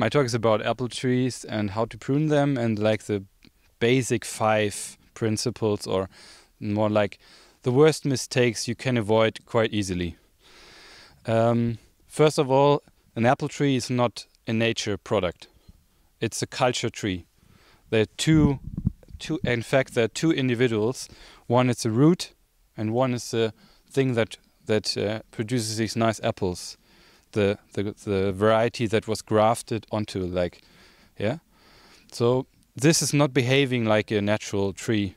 my talk is about apple trees and how to prune them and like the basic five principles or more like the worst mistakes you can avoid quite easily. Um, first of all, an apple tree is not a nature product. It's a culture tree. There are two, two. In fact, there are two individuals. One is a root, and one is a thing that that uh, produces these nice apples. The, the the variety that was grafted onto, like, yeah. So this is not behaving like a natural tree.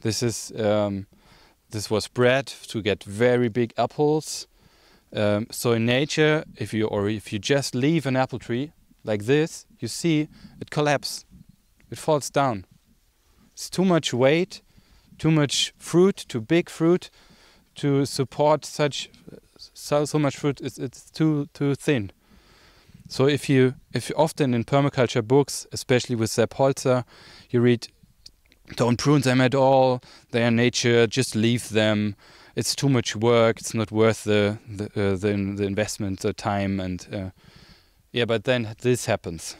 This is um, this was bred to get very big apples. Um, so in nature, if you or if you just leave an apple tree like this, you see it collapse, it falls down. It's too much weight, too much fruit, too big fruit to support such so, so much fruit. It's, it's too too thin. So if you if you often in permaculture books, especially with Sepp Holzer, you read don't prune them at all. They are nature. Just leave them. It's too much work. It's not worth the the uh, the, the, investment, the time, and uh, yeah. But then this happens.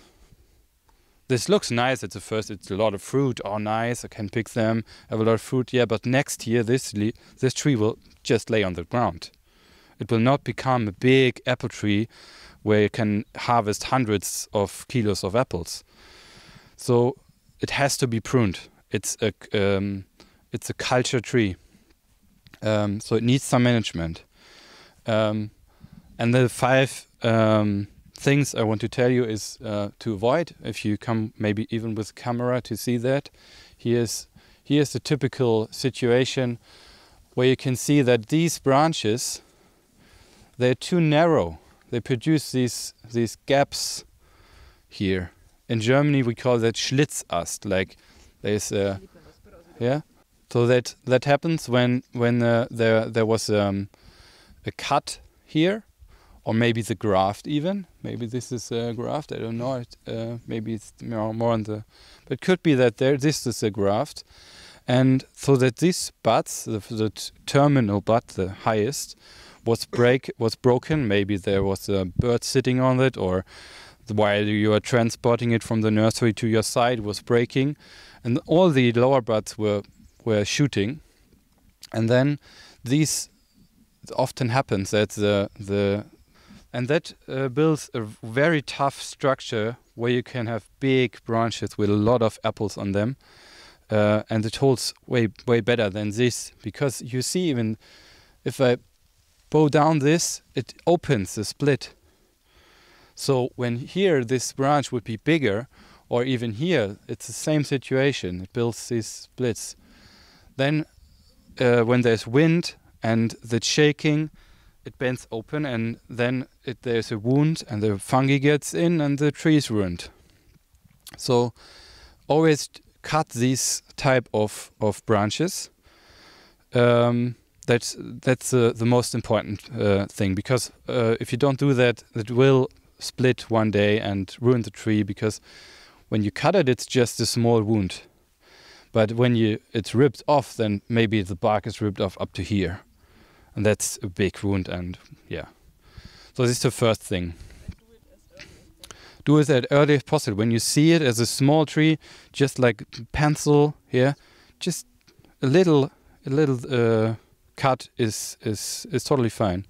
This looks nice at the first. It's a lot of fruit. Oh, nice! I can pick them. I have a lot of fruit. Yeah, but next year this this tree will just lay on the ground. It will not become a big apple tree where you can harvest hundreds of kilos of apples. So it has to be pruned it's a um, it's a culture tree. Um, so it needs some management. Um, and the five um, things I want to tell you is uh, to avoid. If you come maybe even with camera to see that, here's here's a typical situation where you can see that these branches they're too narrow. They produce these these gaps here. In Germany we call that Schlitzast, like there's uh, yeah. So that that happens when when uh, there there was um, a cut here, or maybe the graft even. Maybe this is a graft. I don't know. It, uh, maybe it's more, more on the. But it could be that there this is a graft, and so that this buds, the, the terminal bud, the highest, was break was broken. Maybe there was a bird sitting on it, or while you are transporting it from the nursery to your site was breaking and all the lower buds were were shooting, and then these often happens that the the and that uh, builds a very tough structure where you can have big branches with a lot of apples on them, uh, and it holds way way better than this because you see even if I bow down this, it opens the split. So when here this branch would be bigger, or even here, it's the same situation. It builds these splits. Then, uh, when there's wind and the shaking, it bends open, and then it, there's a wound, and the fungi gets in, and the tree is ruined. So, always cut these type of of branches. Um, that's that's uh, the most important uh, thing because uh, if you don't do that, it will split one day and ruin the tree because when you cut it, it's just a small wound. But when you it's ripped off, then maybe the bark is ripped off up to here, and that's a big wound. And yeah, so this is the first thing. Do it as early as possible. When you see it as a small tree, just like pencil here, just a little a little uh, cut is is is totally fine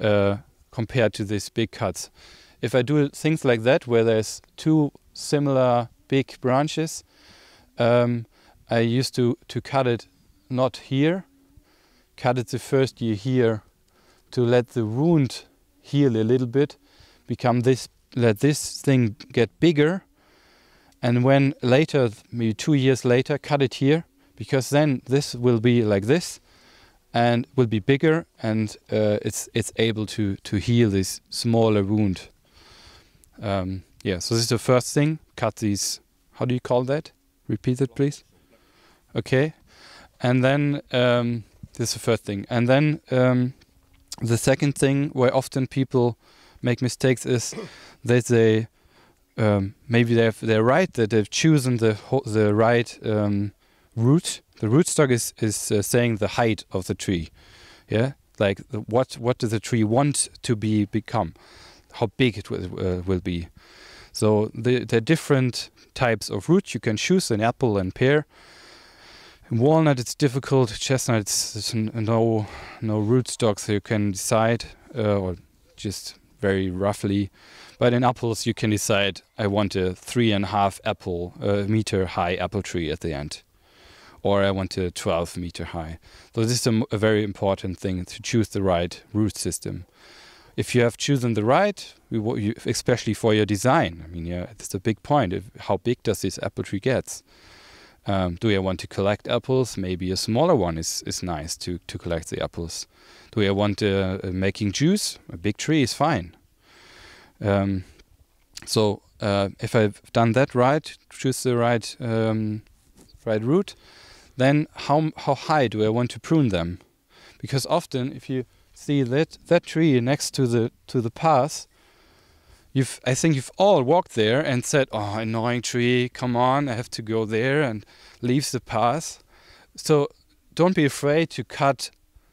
uh, compared to these big cuts. If I do things like that, where there's two similar big branches. Um, I used to, to cut it not here, cut it the first year here to let the wound heal a little bit, become this, let this thing get bigger. And when later, maybe two years later, cut it here, because then this will be like this and will be bigger and uh, it's, it's able to, to heal this smaller wound. Um, yeah, so this is the first thing. Cut these. How do you call that? Repeat it, please. Okay, and then um, this is the first thing, and then um, the second thing where often people make mistakes is that they um, maybe they're they're right that they've chosen the the right um, root. The rootstock is is uh, saying the height of the tree, yeah, like what what does the tree want to be become how big it will, uh, will be. So the, the different types of root you can choose an apple and pear. In walnut it's difficult. Chestnut it's no no rootstock, so you can decide uh, or just very roughly. But in apples you can decide I want a three and a half apple uh, meter high apple tree at the end, or I want a 12 meter high. So this is a, a very important thing to choose the right root system if you have chosen the right, especially for your design, I mean, yeah, it's a big point. If, how big does this apple tree get? Um, do I want to collect apples? Maybe a smaller one is, is nice to, to collect the apples. Do I want uh, uh, making juice? A big tree is fine. Um, so uh, if I've done that right, choose the right um, right root, then how how high do I want to prune them? Because often, if you see that that tree next to the to the path you've I think you've all walked there and said, "Oh, annoying tree! Come on, I have to go there," and leaves the path. So don't be afraid to cut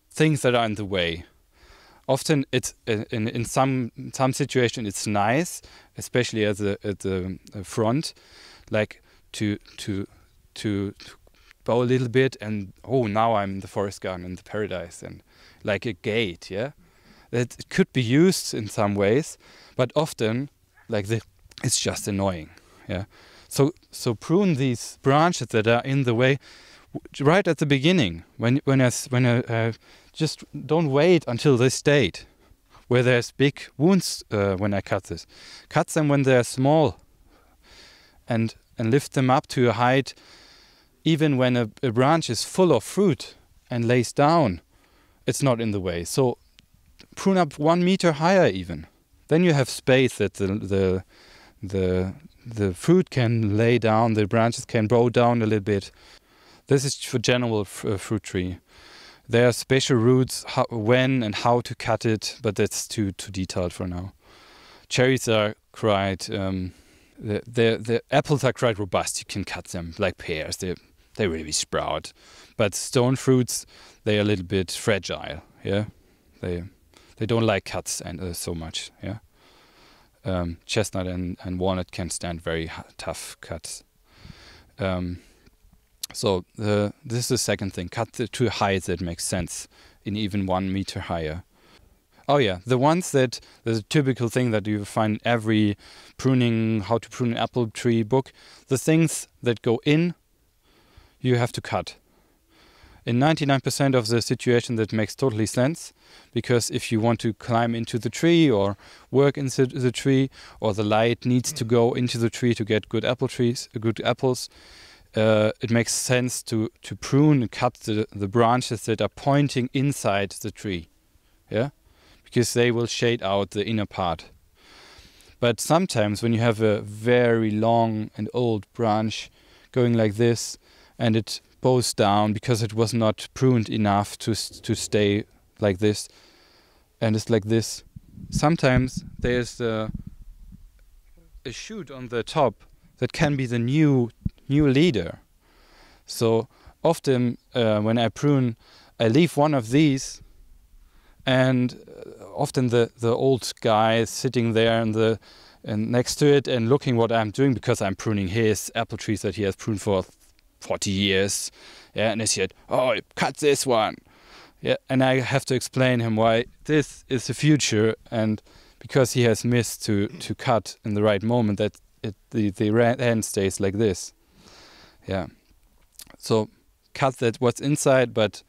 things that are in the way. Often it's in in some some situation it's nice, especially at the at the uh, front, like to to, to bow a little bit and oh now I'm the forest garden in the paradise and like a gate, yeah. That it could be used in some ways, but often, like the, it's just annoying, yeah. So so prune these branches that are in the way right at the beginning when when I when I uh, just don't wait until this state where there's big wounds uh, when I cut this. Cut them when they're small and and lift them up to a height even when a, a branch is full of fruit and lays down it's not in the way. So prune up one meter higher even. Then you have space that the the the the fruit can lay down, the branches can bow down a little bit. This is for general uh, fruit tree. There are special routes how, when and how to cut it, but that's too too detailed for now. Cherries are quite um, the, the the apples are quite robust. You can cut them like pears. They they really sprout. But stone fruits, they are a little bit fragile. Yeah, they they don't like cuts and uh, so much. Yeah, um, chestnut and, and walnut can stand very tough cuts. Um, so the this is the second thing: cut the, to a height that makes sense, in even one meter higher. Oh yeah, the ones that the typical thing that you find every pruning, how to prune an apple tree book. The things that go in you have to cut. In 99% of the situation, that makes totally sense because if you want to climb into the tree or work into the tree, or the light needs to go into the tree to get good apple trees, good apples, uh, it makes sense to, to prune and cut the, the branches that are pointing inside the tree. Yeah? Because they will shade out the inner part. But sometimes when you have a very long and old branch going like this, and it bows down because it was not pruned enough to to stay like this. And it's like this. Sometimes there's a, a shoot on the top that can be the new new leader. So often uh, when i prune i leave one of these and uh, often the the old guy is sitting there and the and next to it and looking what i'm doing because i'm pruning his apple trees that he has pruned for 40 years. Yeah, and he said, "Oh, cut this one." Yeah, and I have to explain him why this is the future, and because he has missed to to cut in the right moment, that it the the end stays like this. Yeah, so cut that what's inside, but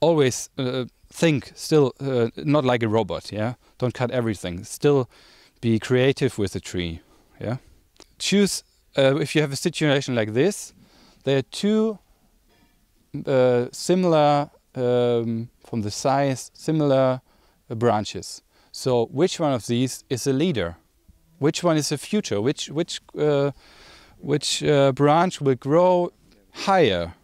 always uh, think still uh, not like a robot. Yeah, don't cut everything. Still be creative with the tree. Yeah, choose uh, if you have a situation like this there are two uh, similar, um, from the size, similar uh, branches. So which one of these is a leader? Which one is the future? Which, which, uh, which uh, branch will grow higher?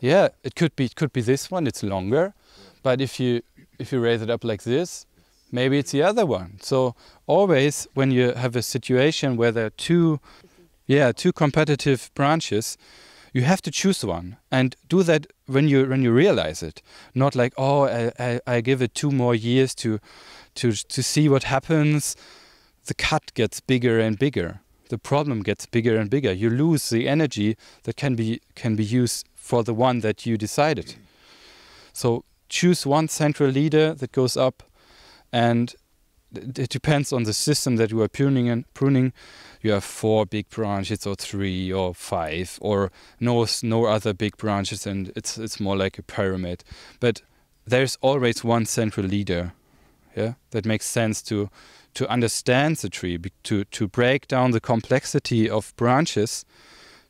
Yeah, it could be, it could be this one, it's longer. But if you, if you raise it up like this, maybe it's the other one. So always when you have a situation where there are two, yeah, two competitive branches, you have to choose one and do that when you when you realize it not like oh I, I, I give it two more years to to to see what happens the cut gets bigger and bigger. The problem gets bigger and bigger. You lose the energy that can be can be used for the one that you decided. So choose one central leader that goes up, and it depends on the system that you are pruning. And pruning, you have four big branches, or three, or five, or no no other big branches, and it's it's more like a pyramid. But there's always one central leader. Yeah, that makes sense to to understand the tree, to to break down the complexity of branches,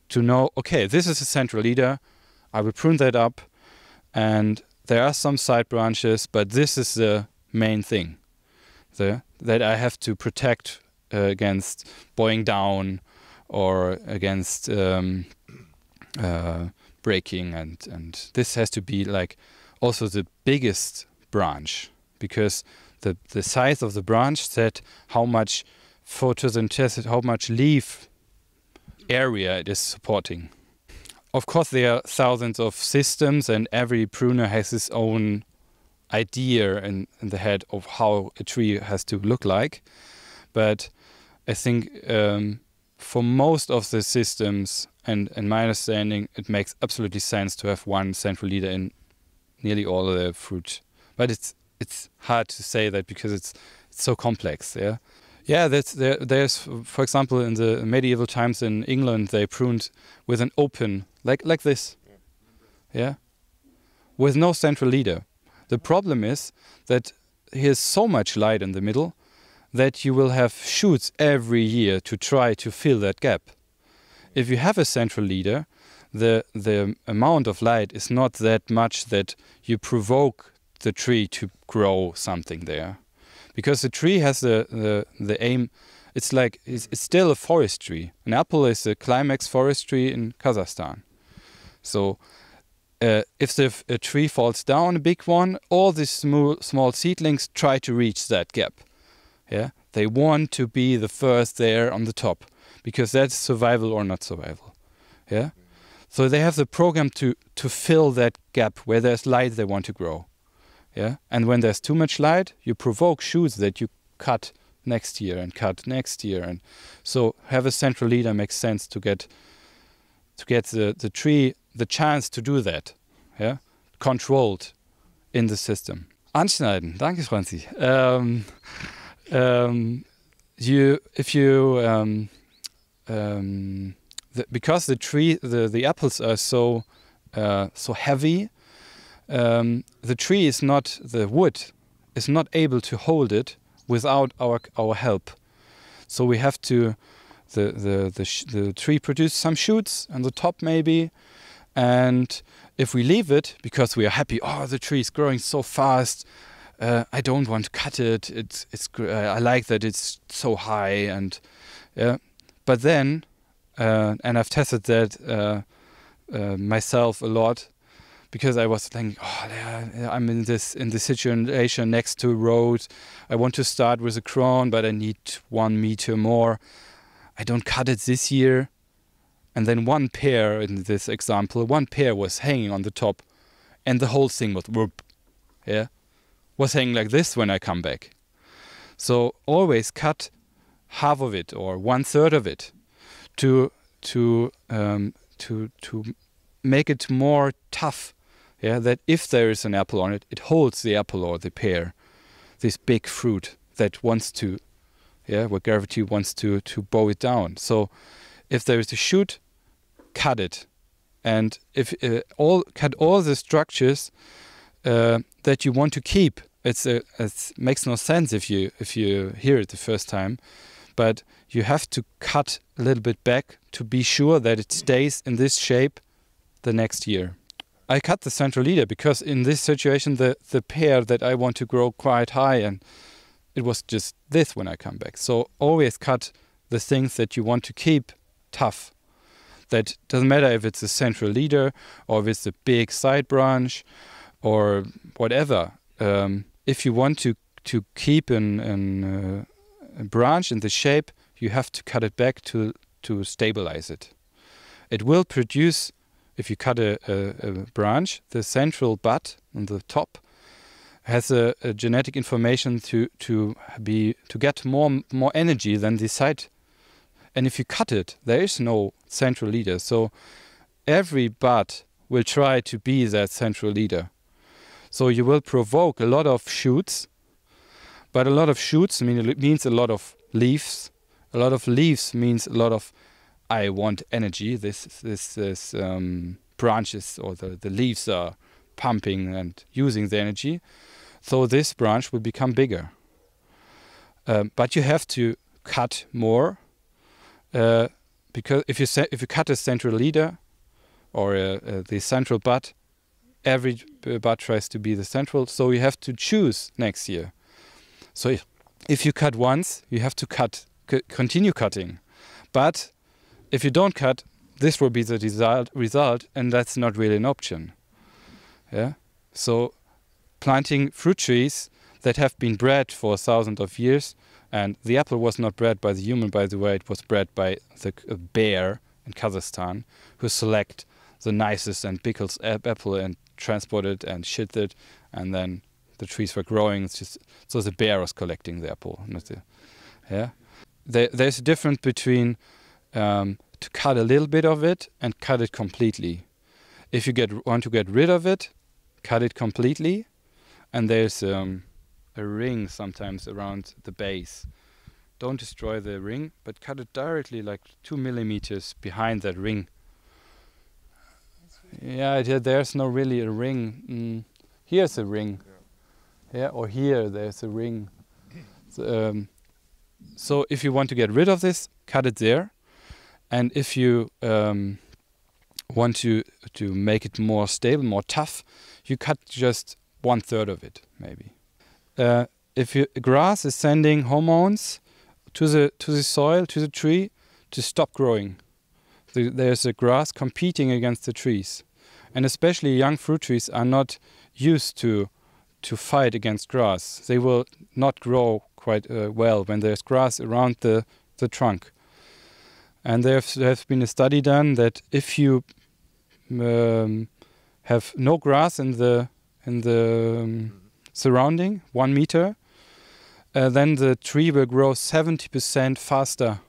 to know okay, this is a central leader. I will prune that up, and there are some side branches, but this is the main thing the, that I have to protect uh, against bowing down or against um, uh, breaking, and and this has to be like also the biggest branch because the the size of the branch said how much photosynthesis, how much leaf area it is supporting. Of course, there are thousands of systems, and every pruner has his own idea in, in the head of how a tree has to look like. But I think um, for most of the systems, and in my understanding, it makes absolutely sense to have one central leader in nearly all the fruit. But it's it's hard to say that because it's it's so complex. Yeah, yeah. That's there. There's for example in the medieval times in England they pruned with an open like like this. Yeah, with no central leader. The problem is that here's so much light in the middle that you will have shoots every year to try to fill that gap. If you have a central leader, the the amount of light is not that much that you provoke the tree to grow something there, because the tree has the the, the aim. It's like it's, it's still a forest tree. An apple is a climax forest tree in Kazakhstan, so uh, if the a tree falls down, a big one, all these small seedlings try to reach that gap. Yeah, they want to be the first there on the top because that's survival or not survival. Yeah, so they have the program to to fill that gap where there's light they want to grow. Yeah, and when there's too much light, you provoke shoots that you cut next year and cut next year, and so have a central leader makes sense to get to get the the tree the chance to do that, yeah, controlled in the system. Anschneiden, danke, Franzi. Um, um, you, if you, um, um, the, because the tree, the the apples are so uh, so heavy, um, the tree is not the wood is not able to hold it without our our help. So we have to the the the, the tree produce some shoots on the top maybe and if we leave it because we are happy, oh, the tree is growing so fast, uh, I don't want to cut it. It's it's uh, I like that it's so high and yeah. But then, uh, and I've tested that uh, uh, myself a lot because I was thinking, oh, yeah, I'm in this in this situation next to a road. I want to start with a crown, but I need one meter more. I don't cut it this year and then one pear in this example, one pear was hanging on the top, and the whole thing was whoop, yeah, was hanging like this when I come back. So always cut half of it or one third of it to to um, to to make it more tough. Yeah, that if there is an apple on it, it holds the apple or the pear, this big fruit that wants to, yeah, where gravity wants to to bow it down. So if there is a shoot, cut it, and if uh, all cut all the structures uh, that you want to keep. It's a, it makes no sense if you if you hear it the first time, but you have to cut a little bit back to be sure that it stays in this shape the next year. I cut the central leader because in this situation the the pear that I want to grow quite high and it was just this when I come back. So always cut the things that you want to keep tough that doesn't matter if it's a central leader or if it's a big side branch or whatever. Um, if you want to to keep an, an uh, a branch in the shape, you have to cut it back to to stabilize it. It will produce, if you cut a, a, a branch, the central bud on the top has a, a, genetic information to to be to get more more energy than the side. And if you cut it, there is no central leader. So every bud will try to be that central leader. So you will provoke a lot of shoots, but a lot of shoots mean means a lot of leaves. A lot of leaves means a lot of I want energy. This this this um, branches or the, the leaves are pumping and using the energy. So this branch will become bigger. Um, but you have to cut more uh, because if you if you cut a central leader or uh, uh, the central bud, every bud tries to be the central. So you have to choose next year. So if, if you cut once, you have to cut continue cutting. But if you don't cut, this will be the result, result, and that's not really an option. Yeah. So planting fruit trees that have been bred for thousands of years, and the apple was not bred by the human, by the way, it was bred by the bear in Kazakhstan, who select the nicest and biggest apple and transport it and shit it, and then the trees were growing. Just, so the bear was collecting the apple. The, yeah, there, there's a difference between um, to cut a little bit of it and cut it completely. If you get want to get rid of it, cut it completely, and there's um, a ring sometimes around the base. Don't destroy the ring, but cut it directly like two millimeters behind that ring. Yeah, there's no really a ring. Mm, here's a ring. Yeah. yeah, or here there's a ring. So, um, so if you want to get rid of this, cut it there and if you um, want to to make it more stable, more tough, you cut just one third of it, maybe. Uh, if you, grass is sending hormones to the to the soil, to the tree, to stop growing. The, there's a grass competing against the trees, and especially young fruit trees are not used to to fight against grass. They will not grow quite uh, well when there's grass around the the trunk. And there has been a study done that if you um, have no grass in the in the um, surrounding, one meter, uh, then the tree will grow 70% faster.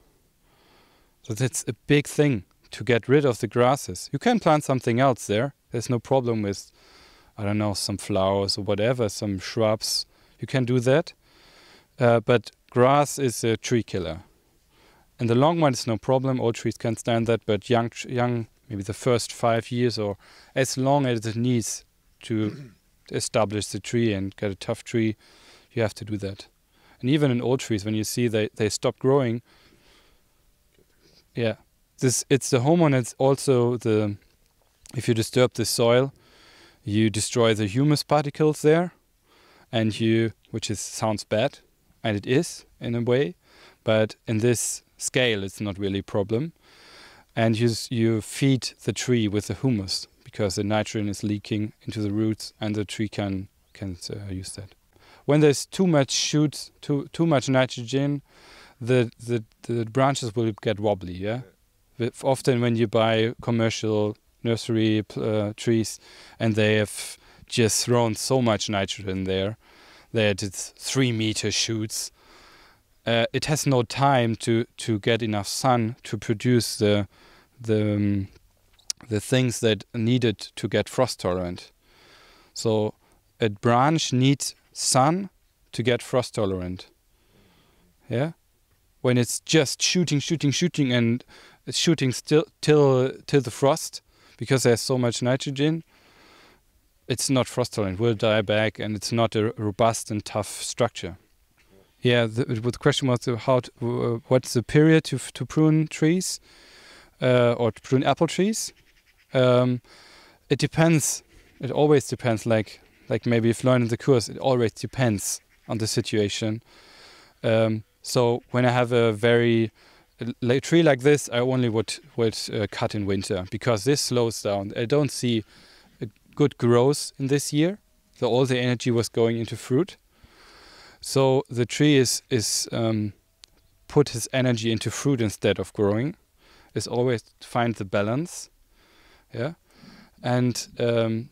So that's a big thing to get rid of the grasses. You can plant something else there. There's no problem with, I don't know, some flowers or whatever, some shrubs. You can do that. Uh, but grass is a tree killer. In the long run, it's no problem. Old trees can stand that, but young, young, maybe the first five years or as long as it needs to establish the tree and get a tough tree, you have to do that. And even in old trees, when you see they, they stop growing, yeah, this it's the hormone. It's also the if you disturb the soil, you destroy the humus particles there, and you which is sounds bad, and it is in a way, but in this scale, it's not really a problem. And you, you feed the tree with the humus because the nitrogen is leaking into the roots and the tree can, can uh, use that. When there's too much shoots, too, too much nitrogen, the, the, the branches will get wobbly, yeah? Often when you buy commercial nursery uh, trees and they have just thrown so much nitrogen there that it's three meter shoots uh, it has no time to to get enough sun to produce the the um, the things that needed to get frost tolerant. So a branch needs sun to get frost tolerant. Yeah, when it's just shooting, shooting, shooting, and it's shooting still till till the frost because there's so much nitrogen. It's not frost tolerant. Will die back, and it's not a robust and tough structure. Yeah, the, the question was how to, uh, what's the period to to prune trees uh, or to prune apple trees. Um, it depends. It always depends. Like like maybe if learning the course, it always depends on the situation. Um, so when I have a very a tree like this, I only would would uh, cut in winter because this slows down. I don't see a good growth in this year. So all the energy was going into fruit. So the tree is is um, put his energy into fruit instead of growing. Is always find the balance, yeah, and um,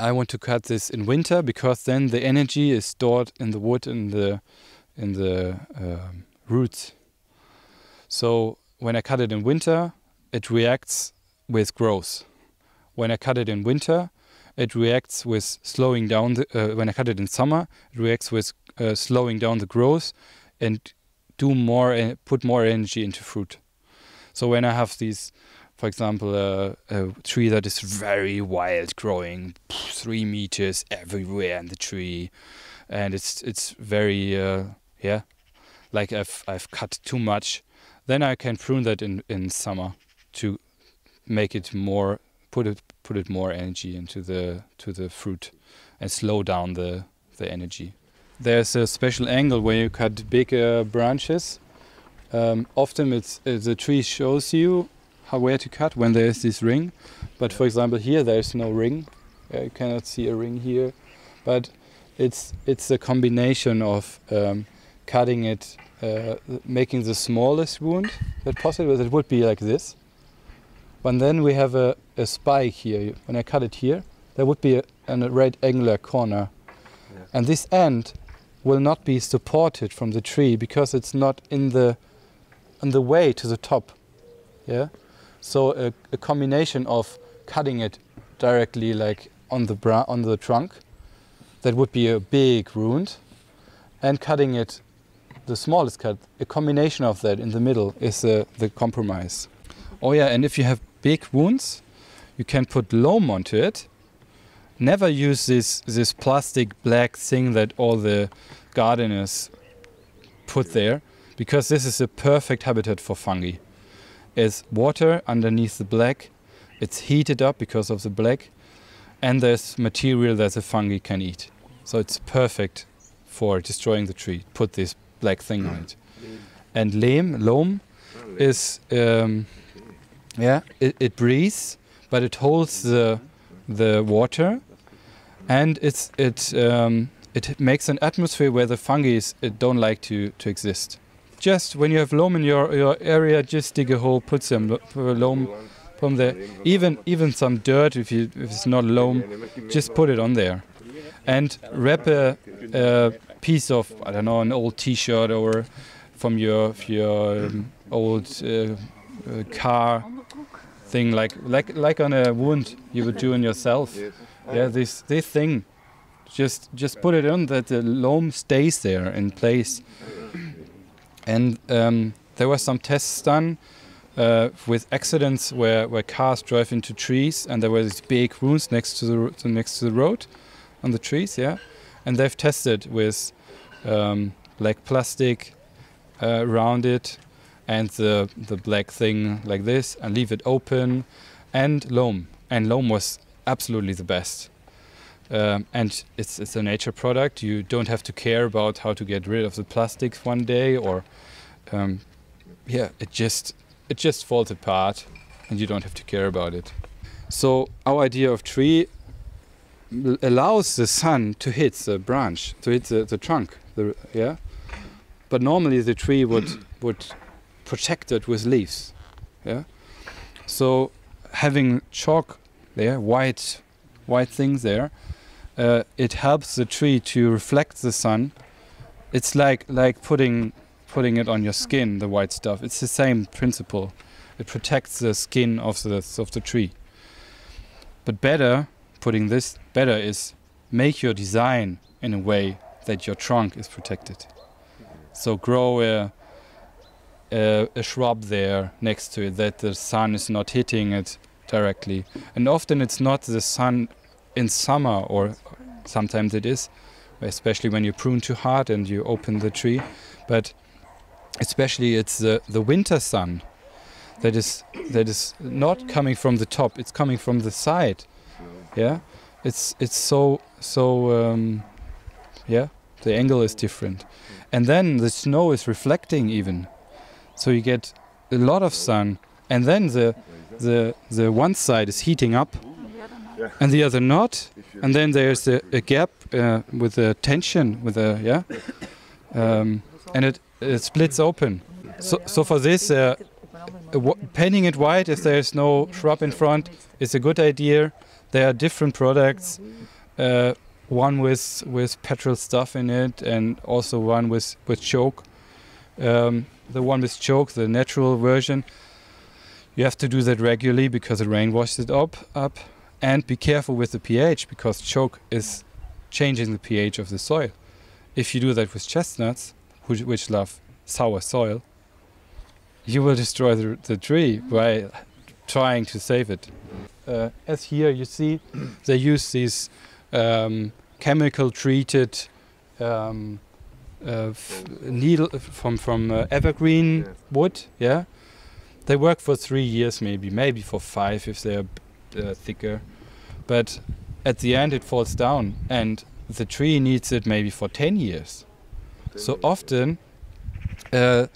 I want to cut this in winter because then the energy is stored in the wood in the in the um, roots. So when I cut it in winter, it reacts with growth. When I cut it in winter, it reacts with slowing down. The, uh, when I cut it in summer, it reacts with uh, slowing down the growth and do more and put more energy into fruit. So when I have these, for example, uh, a tree that is very wild growing, three meters everywhere in the tree, and it's it's very uh, yeah, like I've I've cut too much, then I can prune that in in summer to make it more put it put it more energy into the to the fruit and slow down the the energy. There's a special angle where you cut bigger branches. Um, often it's uh, the tree shows you how where to cut when there is this ring, but for example here there is no ring. Uh, you cannot see a ring here, but it's it's a combination of um, cutting it, uh, making the smallest wound that possible. It would be like this. But then we have a, a spike here. When I cut it here, there would be a, a right angular corner. Yeah. And this end will not be supported from the tree because it's not in the on the way to the top. Yeah. So a, a combination of cutting it directly like on the on the trunk, that would be a big wound, and cutting it the smallest cut, a combination of that in the middle is uh, the compromise. Oh yeah, and if you have big wounds, you can put loam onto it. Never use this this plastic black thing that all the gardeners put there, because this is a perfect habitat for fungi. It's water underneath the black, it's heated up because of the black, and there's material that the fungi can eat. So it's perfect for destroying the tree. Put this black thing on it. And lehm, loam, is um, yeah, it, it breathes, but it holds the the water, and it's it um, it makes an atmosphere where the fungi don't like to to exist. Just when you have loam in your your area, just dig a hole, put some loam from there. Even even some dirt, if you if it's not loam, just put it on there, and wrap a, a piece of I don't know an old T-shirt or from your your um, old uh, uh, car thing like like like on a wound you would do on yourself. Yeah, this this thing, just just put it on that the loam stays there in place. And um, there were some tests done. Uh, with accidents where, where cars drive into trees and there were these big wounds next to the next to the road on the trees, yeah, and they've tested with um, like plastic uh, around it and the the black thing like this and leave it open. And loam. And loam was absolutely the best um, and it's it's a nature product you don't have to care about how to get rid of the plastics one day or um, yeah it just it just falls apart and you don't have to care about it so our idea of tree allows the sun to hit the branch to hit the, the trunk the, yeah but normally the tree would would protect it with leaves. Yeah. So having chalk there, white, white things there, uh, it helps the tree to reflect the sun. It's like like putting putting it on your skin, the white stuff. It's the same principle. It protects the skin of the of the tree. But better, putting this better is make your design in a way that your trunk is protected. So grow a a, a shrub there next to it that the sun is not hitting it directly. And often it's not the sun in summer, or sometimes it is, especially when you prune too hard and you open the tree. But especially it's the, the winter sun that is that is not coming from the top; it's coming from the side. Yeah, it's it's so so um, yeah. The angle is different, and then the snow is reflecting even so you get a lot of sun, and then the the the one side is heating up, and the other not, and then there's a, a gap uh, with a tension with a yeah, um, and it, it splits open. So so for this. Uh, painting it white if there is no shrub in front is a good idea. There are different products. Uh, one with with petrol stuff in it, and also one with with chalk. Um, the one with chalk, the natural version, you have to do that regularly because the rain washes it up. Up, and be careful with the pH because chalk is changing the pH of the soil. If you do that with chestnuts, which, which love sour soil, you will destroy the, the tree by trying to save it. Uh, as here you see, they use these um, chemical treated um, uh, needle from from uh, evergreen wood. Yeah, they work for three years, maybe maybe for five if they're uh, thicker, but at the end it falls down, and the tree needs it maybe for ten years. so often. Uh,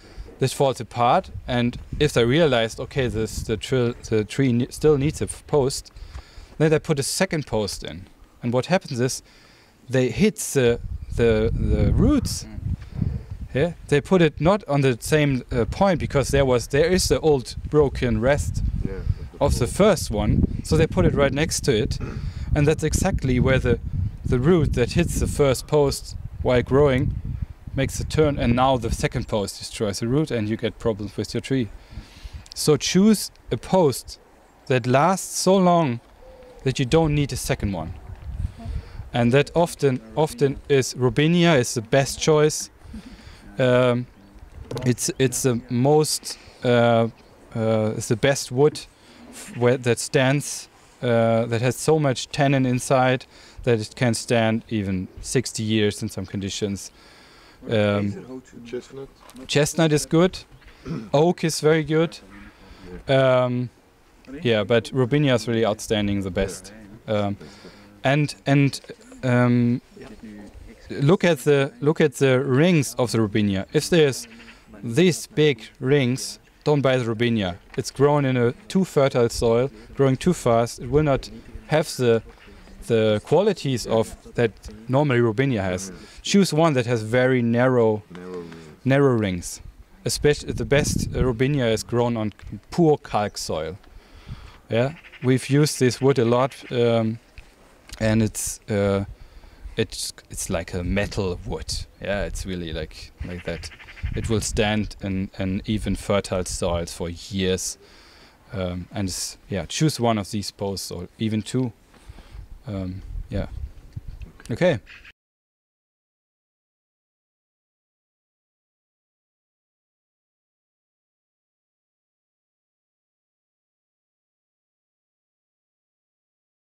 this falls apart, and if they realized, okay, this the, the tree ne still needs a post, then they put a second post in, and what happens is they hit the the, the roots. Yeah, they put it not on the same uh, point because there was there is the old broken rest yeah, of the first one, so they put it right next to it, and that's exactly where the the root that hits the first post while growing makes a turn and now the second post destroys the root and you get problems with your tree. So choose a post that lasts so long that you don't need a second one. And that often often is Robinia is the best choice. Um, it's it's the most uh, uh, it's the best wood where that stands uh, that has so much tannin inside that it can stand even 60 years in some conditions. Um, chestnut. Chestnut is good. Oak is very good. Um, yeah, but Robinia is really outstanding, the best. Um, and and um, look at the look at the rings of the Robinia. If there's these big rings, don't buy the Robinia. It's grown in a too fertile soil, growing too fast. It will not have the the qualities of that normally Robinia has. Choose one that has very narrow, narrow, rings. Especially the best Robinia is grown on poor calc soil. Yeah, we've used this wood a lot, um, and it's uh, it's it's like a metal wood. Yeah, it's really like like that. It will stand in an even fertile soils for years. Um, and yeah, choose one of these posts or even two um, yeah. Okay.